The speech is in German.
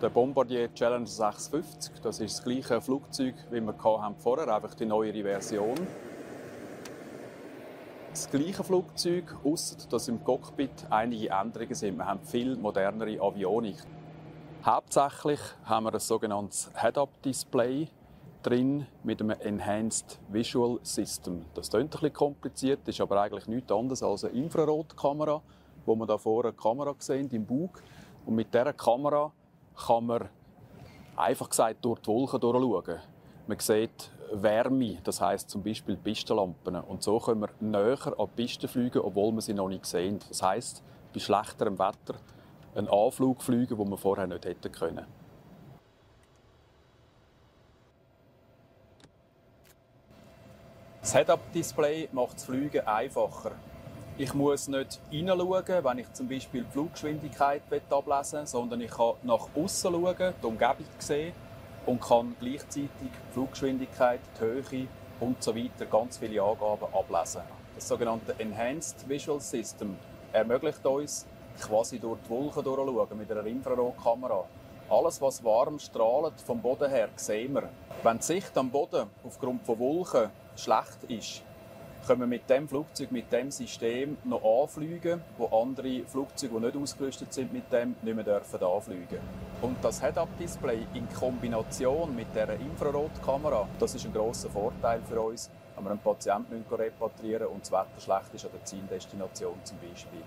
Der Bombardier Challenger 650, das ist das gleiche Flugzeug, wie wir vorher hatten, einfach die neuere Version. Das gleiche Flugzeug, außer dass im Cockpit einige Änderungen sind. Wir haben viel modernere Avionik. Hauptsächlich haben wir ein sogenanntes Head-Up-Display drin mit einem Enhanced Visual System. Das klingt ein bisschen kompliziert, ist aber eigentlich nichts anderes als eine Infrarotkamera, wo man da vorne eine Kamera sehen im Bug. Und mit dieser Kamera kann man einfach gesagt durch die Wolken durchschauen. Man sieht Wärme, das heißt zum Beispiel Pistenlampen. Und so können wir näher an die Pisten fliegen, obwohl wir sie noch nicht sehen. Das heißt, bei schlechterem Wetter einen Anflug fliegen, den wir vorher nicht hätten können. Das Head-Up-Display macht das Fliegen einfacher. Ich muss nicht hineinschauen, wenn ich zum Beispiel die Fluggeschwindigkeit ablesen will, sondern ich kann nach außen schauen, die Umgebung sehen und kann gleichzeitig die Fluggeschwindigkeit, die Höhe und so weiter ganz viele Angaben ablesen. Das sogenannte Enhanced Visual System ermöglicht uns, quasi durch die Wolken durchschauen mit einer Infrarotkamera. Alles, was warm strahlt vom Boden her, sehen wir. Wenn die Sicht am Boden aufgrund von Wolken schlecht ist, können wir mit dem Flugzeug, mit dem System noch anfliegen, wo andere Flugzeuge, die nicht ausgerüstet sind mit dem, nicht mehr dürfen anfliegen. Und das Head-Up-Display in Kombination mit der Infrarotkamera, das ist ein großer Vorteil für uns, wenn wir einen Patienten repatrieren und das Wetter schlecht ist an der Zieldestination zum Beispiel.